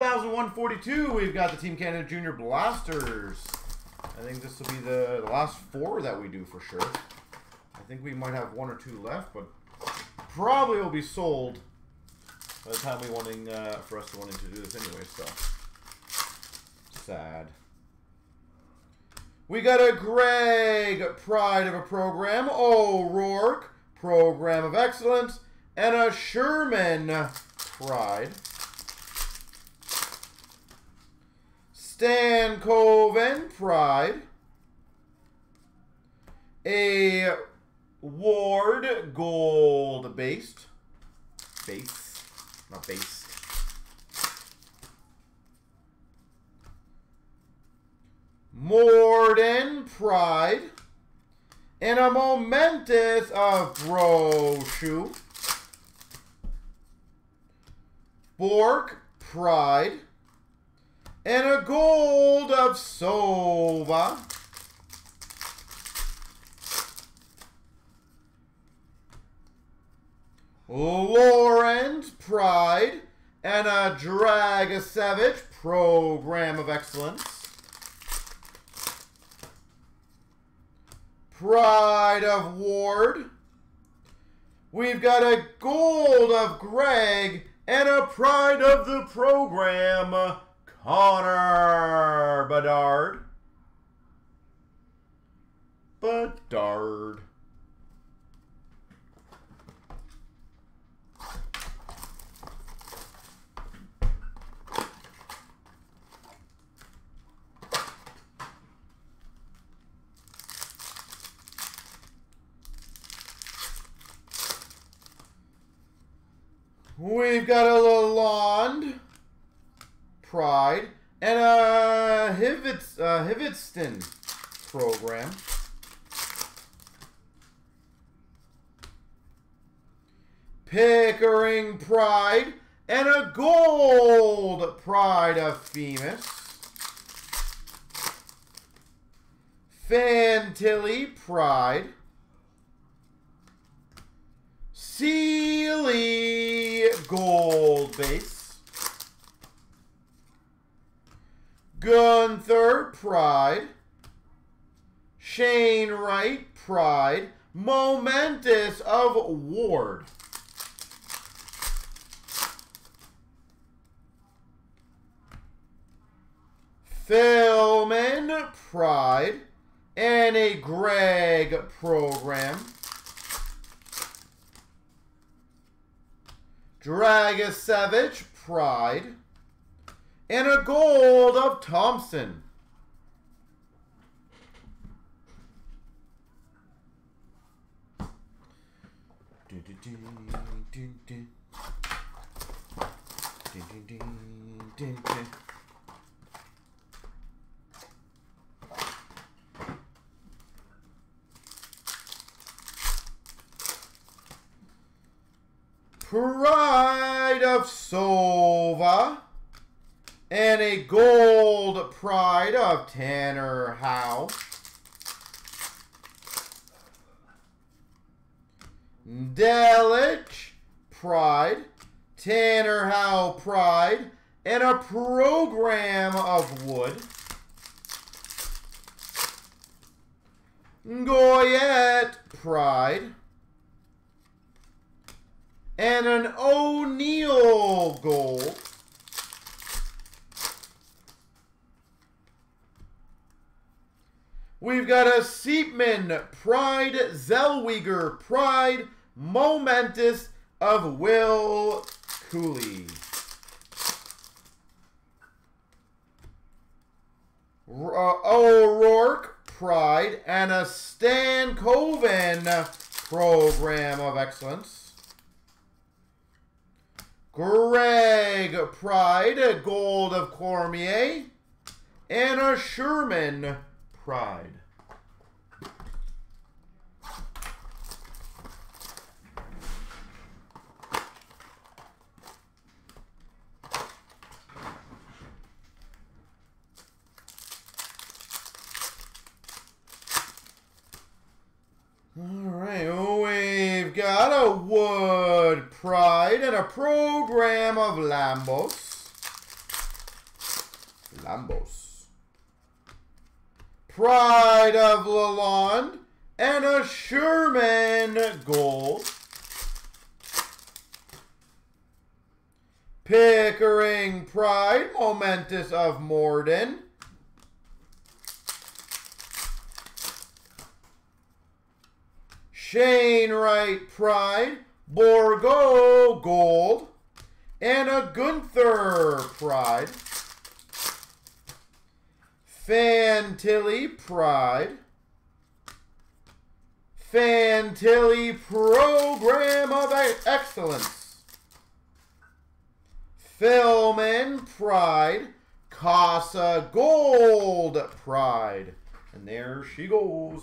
1,142, we've got the Team Canada Junior Blasters. I think this will be the, the last four that we do for sure. I think we might have one or two left, but probably will be sold by the time we wanting uh, for us to wanting to do this anyway. So sad. We got a Greig Pride of a Program, O'Rourke Program of Excellence, and a Sherman Pride. Stankoven, Pride. A Ward Gold Based. Base. Not based. Morden Pride. And a Momentous uh, of Brochu. Bork Pride and a gold of Sova. Lawrence Pride and a Dragisevich Program of Excellence. Pride of Ward. We've got a gold of Greig and a pride of the program. Connor Bedard. Bedard. We've got a little Lalonde. Pride, and a Hivitz, uh, Hivitston program. Pickering Pride, and a Gold Pride of Femus. Fantilli Pride. Seeley Gold Base. Guenther, Pride. Shane Wright, Pride. Momentous of Ward. Philman, Pride. And a Greig program. Dragisevich, Pride and a gold of Thompson. Pride of Sova. And a gold pride of Tanner Howe. Delich Pride. Tanner Howe Pride. And a program of wood. Goyette Pride. And an O'Neill Gold. We've got a Seepman, Pride, Zellweger, Pride, Momentous of Will Cooley. Uh, O'Rourke, Pride, and a Stankoven Program of Excellence. Greig Pride, Gold of Cormier, and a Sherman pride. All right, we've got a Wood Pride and a program of Lambos. Lambos. Pride of Lalonde and a Sherman Gold. Pickering Pride, Momentous of Morden. Shane Wright Pride, Borgo Gold, and a Guenther Pride. Fantilli Pride. Fantilli Program of Excellence. Philman Pride. Cossa Gold Pride. And there she goes.